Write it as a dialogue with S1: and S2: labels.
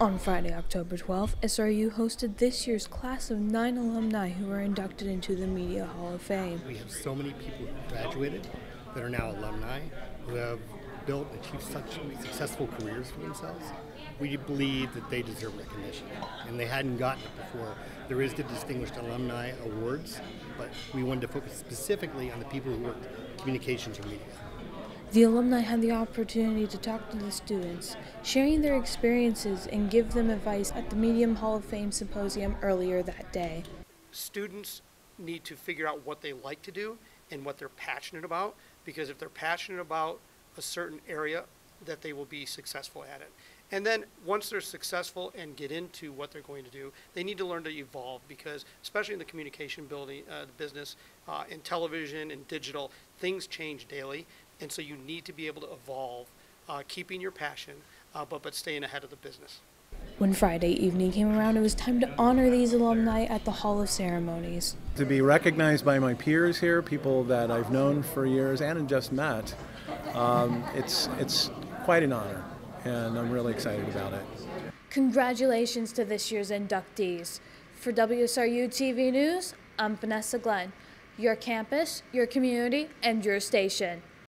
S1: On Friday, October 12th, SRU hosted this year's class of nine alumni who were inducted into the Media Hall of Fame.
S2: We have so many people who graduated that are now alumni who have built and achieved such successful careers for themselves. We believe that they deserve recognition, and they hadn't gotten it before. There is the Distinguished Alumni Awards, but we wanted to focus specifically on the people who worked communications or media.
S1: The alumni had the opportunity to talk to the students, sharing their experiences and give them advice at the Media Hall of Fame symposium earlier that day.
S3: Students need to figure out what they like to do and what they're passionate about because if they're passionate about a certain area that they will be successful at it. And then once they're successful and get into what they're going to do, they need to learn to evolve because, especially in the communication building, uh, the business, uh, in television and digital, things change daily, and so you need to be able to evolve, uh, keeping your passion, uh, but but staying ahead of the business.
S1: When Friday evening came around, it was time to honor these alumni at the Hall of Ceremonies.
S4: To be recognized by my peers here, people that I've known for years and just met, um, it's it's quite an honor and I'm really excited about it.
S1: Congratulations to this year's inductees. For WSRU TV News, I'm Vanessa Glenn. Your campus, your community, and your station.